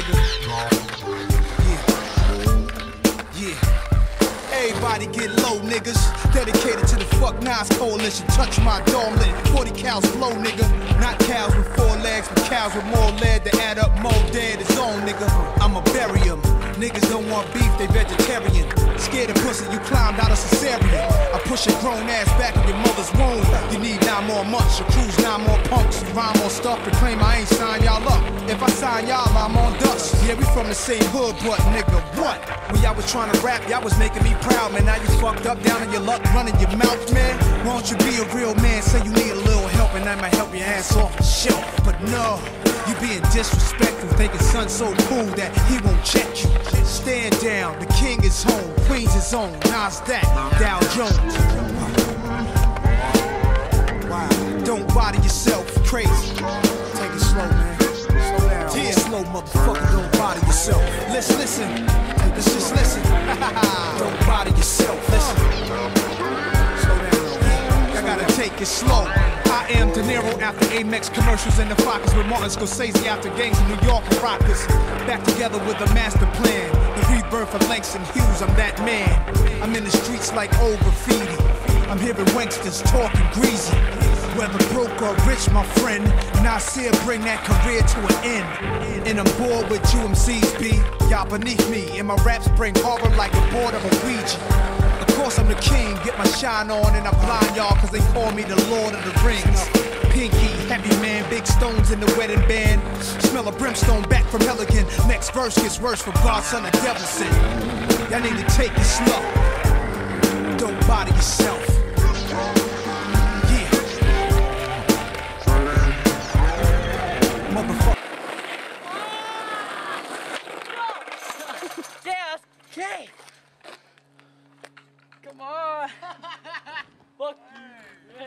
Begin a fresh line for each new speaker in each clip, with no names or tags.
nigga. Yeah. Yeah. Everybody get low, niggas. Dedicated to the fuck Nas coalition. Touch my dome lit. 40 cows flow, nigga. Not cows with four legs, but cows with more lead to add up more dead. It's on, nigga. I'ma bury 'em. Niggas don't want beef, they vegetarian. Scared of pussy, you climbed out of cesarean. I push a grown ass back in your mother's womb. You need nine more months, your crew's rhyme on stuff and claim I ain't sign y'all up. If I sign y'all, I'm on dust. Yeah, we from the same hood, but nigga, what? When y'all was trying to rap, y'all was making me proud, man. Now you fucked up down in your luck, running your mouth, man. Why don't you be a real man? Say you need a little help, and I might help your ass off the shelf. But no, you being disrespectful, thinking son's so cool that he won't check you. Stand down, the king is home, Queens is on, Nas that, Dow Jones. Motherfucker, don't body yourself. Let's listen. Let's just listen. don't body yourself. Listen. Slow down. I gotta take it slow. I am De Niro after Amex commercials in the Fockers with Martin Scorsese after gangs in New York and rockers. Back together with a master plan. The rebirth of Langston Hughes, I'm that man. I'm in the streets like old graffiti. I'm hearing wanksters talking greasy. Whether broke or rich, my friend, Nasir bring that career to an end. And I'm bored with you MCs, B. Y'all beneath me, and my raps bring horror like the board of a Ouija. Of course I'm the king, get my shine on and I blind y'all cause they call me the Lord of the Rings. Pinky, heavy man, big stones in the wedding band. Smell of brimstone back from hell again. Next verse gets worse for God's son the devil sin. Y'all need to take it slow. Don't body yourself.
Okay. Come on. Fuck you.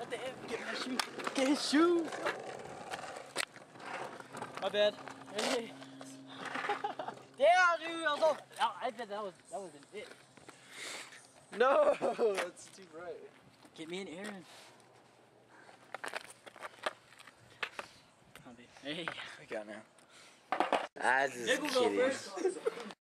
Let the imp get my shoe. Get his shoe. My bad. Hey. Damn, dude, I was all, I bet that was that wasn't it.
No, that's too bright.
Get me an Aaron. Hey.
I got now. I just kidding.